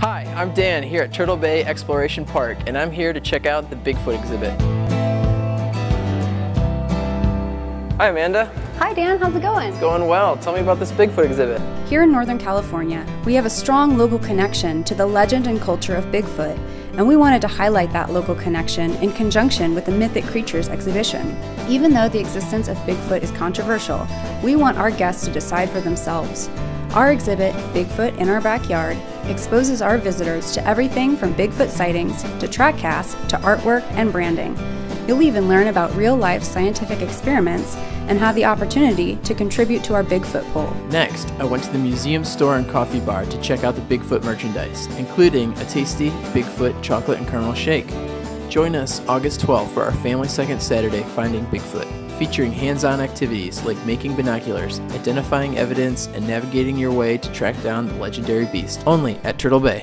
Hi, I'm Dan here at Turtle Bay Exploration Park, and I'm here to check out the Bigfoot exhibit. Hi, Amanda. Hi, Dan. How's it going? It's going well. Tell me about this Bigfoot exhibit. Here in Northern California, we have a strong local connection to the legend and culture of Bigfoot, and we wanted to highlight that local connection in conjunction with the Mythic Creatures exhibition. Even though the existence of Bigfoot is controversial, we want our guests to decide for themselves. Our exhibit, Bigfoot in Our Backyard, exposes our visitors to everything from Bigfoot sightings to track casts to artwork and branding. You'll even learn about real life scientific experiments and have the opportunity to contribute to our Bigfoot poll. Next, I went to the museum store and coffee bar to check out the Bigfoot merchandise, including a tasty Bigfoot chocolate and caramel shake. Join us August 12th for our Family Second Saturday Finding Bigfoot featuring hands on activities like making binoculars, identifying evidence, and navigating your way to track down the legendary beast. Only at Turtle Bay.